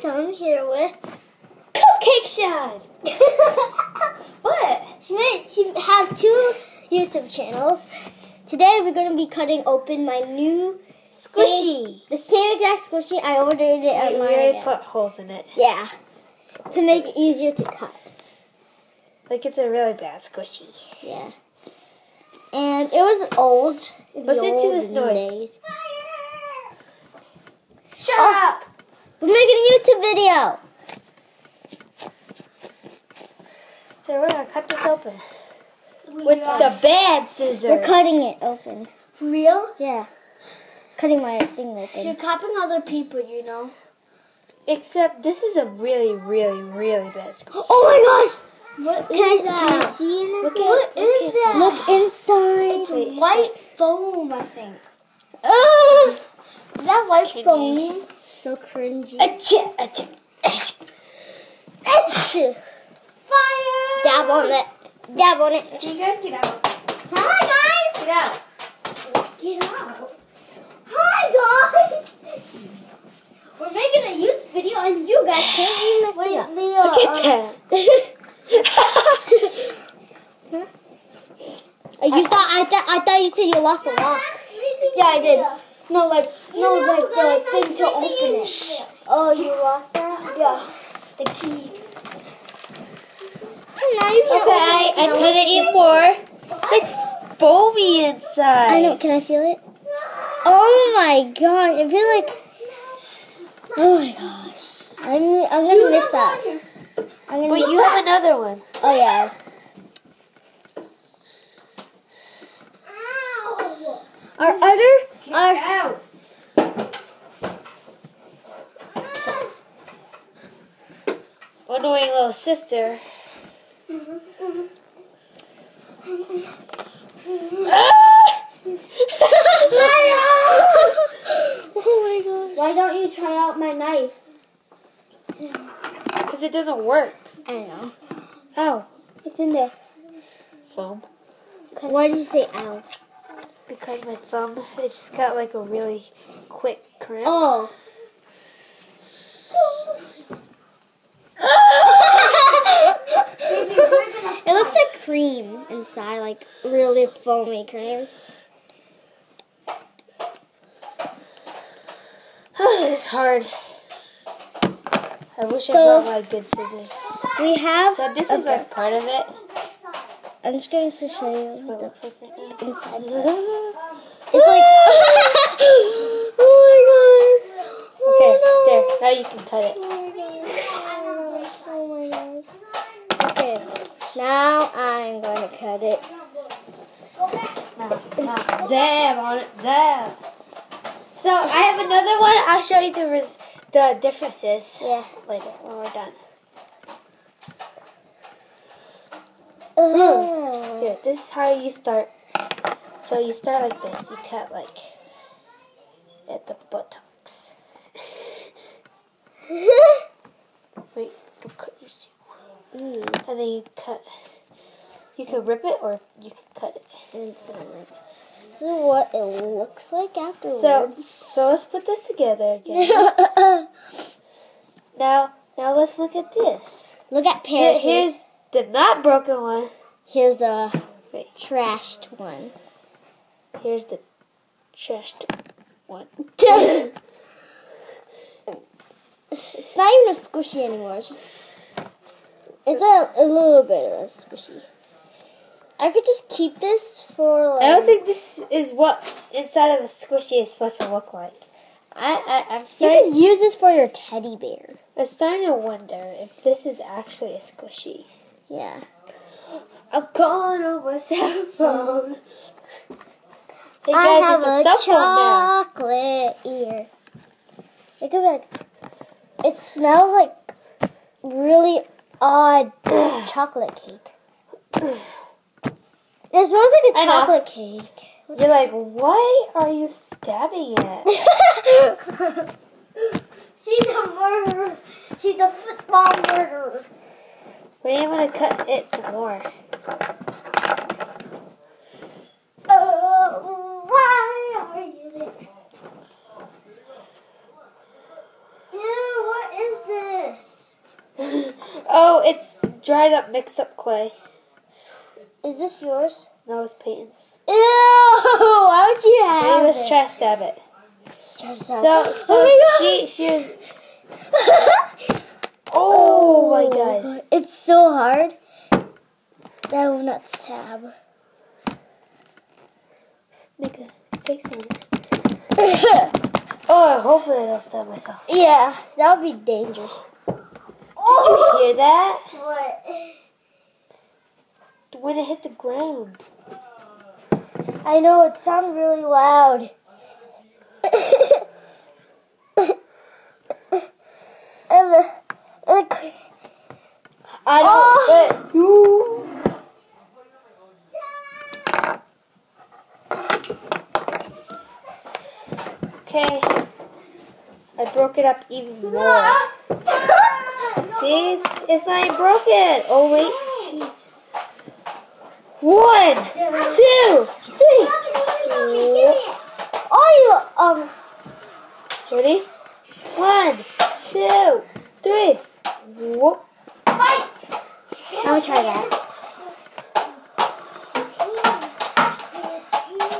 so I'm here with. Cupcake Shine. what? She made, she has two YouTube channels. Today we're gonna be cutting open my new Squishy. the same exact squishy I ordered it at we my already put holes in it. yeah to make it easier to cut. Like it's a really bad squishy. Yeah, and it was old. Listen to this noise. days. Shut Oh. Up. We're making a YouTube video. So we're gonna cut this open with the bad scissors. We're cutting it open. Real? Yeah, cutting my thing open. You're open. copying other people, you know. Except this is a really, really, really bad squishy. Oh my gosh! What Can I, is can I see in this? Look one? at- What is that? Look inside. It's Wait, white foam, I think. Oh, Is that white Cringy. foam? So cringy. Achoo, achoo, achoo. Achoo. Fire! Dab on it. Dab on it. You guys get out. Hi, guys! Get out. Get out. Hi guys. We're making a YouTube video and you guys can't even mess it Wait, up. Leo. Look um, at that. Uh, you thought I thought I thought you said you lost a lock. Yeah, I did. No, like, no, like the thing to open it. Oh, you lost that? Yeah. The key. So now you can Okay, I, I cut it in four. It's like foamy inside. I know. Can I feel it? Oh my god! I feel like. Oh my gosh! I'm I'm gonna miss that. I'm gonna Wait, miss you that. have another one. Oh yeah. Our other our Annoying little sister. oh my gosh! Why don't you try out my knife? Because it doesn't work. I know. Ow. It's in there. Foam. Why did you say ow? Because my thumb, it just got like a really quick cramp. Oh. It looks like cream inside, like really foamy cream. it's hard. I wish So- I brought my good scissors. We have. So this is like part of it. I'm just going to show you That's what it looks like right inside. It's like. oh my gosh! Oh okay, Oh there. Now you can cut it. Oh my gosh. Oh my gosh. Okay, now I'm going to cut it. Now, dab on it, dab. So I have another one. I'll show you the res- the differences Yeah. later when we're done. Oh. Here, this is how you start. So you start like this. You cut like at the buttocks. Wait, don't cut your. Mm, And then you cut. You can rip it or you can cut it. and it's gonna rip. This is what it looks like after. So, so let's put this together again. Now, now let's look at this. Look at Here, here's the not broken one. here's the Wait, trashed one. here's the trashed one. It's not even a squishy anymore. It's just it's a, a little bit of a squishy. I could just keep this for like. I don't think this is what inside of a squishy is supposed to look like. I, I I'm you starting. could use this for your teddy bear. I'm starting to wonder if this is actually a squishy. Yeah. I'm calling on my cell phone. Hey I guys, have it's a a chocolate ear. It could be like. It smells like really odd chocolate cake. It smells like a I know. chocolate cake. You're like, why are you stabbing it? She's a murderer. She's a football murderer. I'm gonna cut it some more. Oh, why are you there? Ew, what is Oh, it's dried up, mixed up clay. Is this yours? No, it's Peyton's. Ew! Why would you have Hey, let's it? try to stab it. Try this out. So, so Oh she, she was. God. Oh, oh my god. It's so hard. That will not stab. Let's Make a face on it. Oh, hopefully I don't stab myself. yeah, that would be dangerous. You hear that? What? When it hit the ground. I know it sounded really loud. and the, and the, I don't. Oh. Okay. I broke it up even more. See, it's, not even broken. Oh wait, jeez. One, two, three. oh, you um. Ready? One, two, three. Whoop. I'm gonna try that.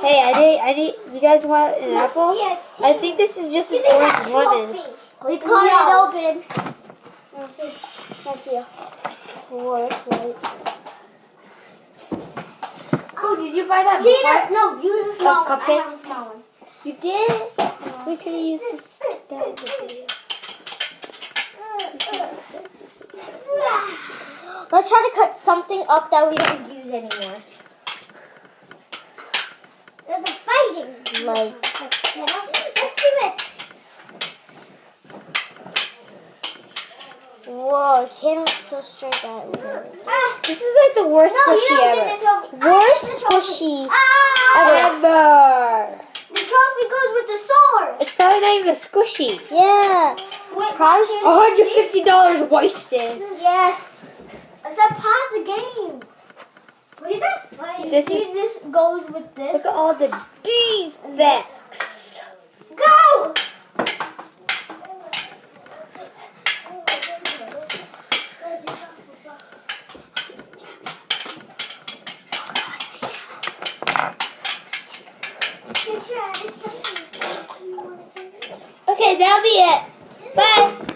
Hey, I need, I need. You guys want an apple? I think this is just an orange lemon. We cut it open. Let's see. Let's see. Oh, right. Oh, did you buy that? Gina, no, use a small one. I have a small one. You did? We could have used this that the video. Let's try to cut something up that we don't use anymore. There's a fighting. Like, Let's do it. Whoa, it came so straight. Ah, This is like the worst no, squishy ever. I Worst get the trophy. squishy Ah, Ever. the trophy goes with the sword. It's probably not even a squishy. Yeah. Wait, Probably $150 wasted. Yes. I said pause the game. What do you guys play? This is- this goes with this. Look at all the defects. Go! Okay, that'll be it. Bye.